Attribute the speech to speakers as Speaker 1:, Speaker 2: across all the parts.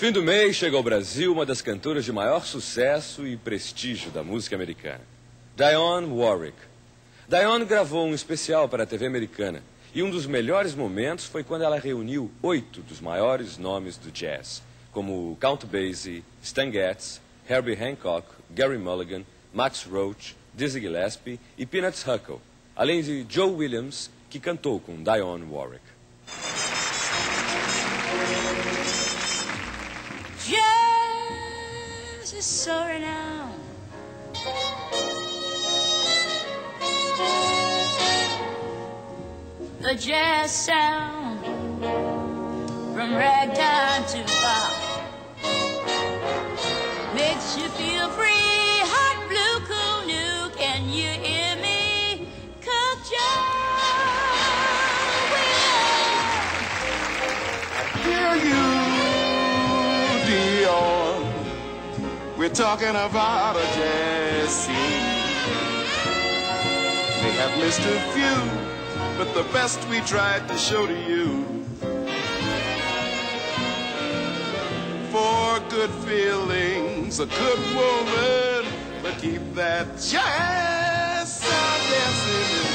Speaker 1: Fim do mês chega ao Brasil uma das cantoras de maior sucesso e prestígio da música americana, Dionne Warwick. Dionne gravou um especial para a TV americana e um dos melhores momentos foi quando ela reuniu oito dos maiores nomes do jazz, como Count Basie, Stan Getz, Herbie Hancock, Gary Mulligan, Max Roach, Dizzy Gillespie e Peanuts Huckle, além de Joe Williams, que cantou com Dionne Warwick.
Speaker 2: Is so renowned. The jazz sound from ragtime
Speaker 3: talking about a scene. They have missed a few, but the best we tried to show to you. For good feelings, a good woman, but keep that sound dancing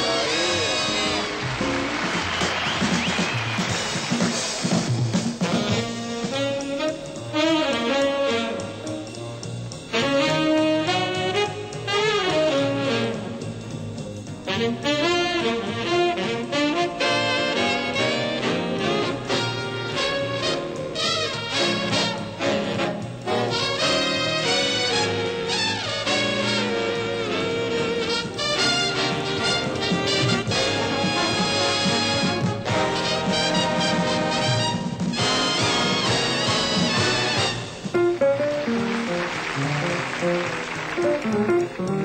Speaker 3: Música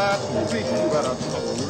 Speaker 3: Fleet and flat.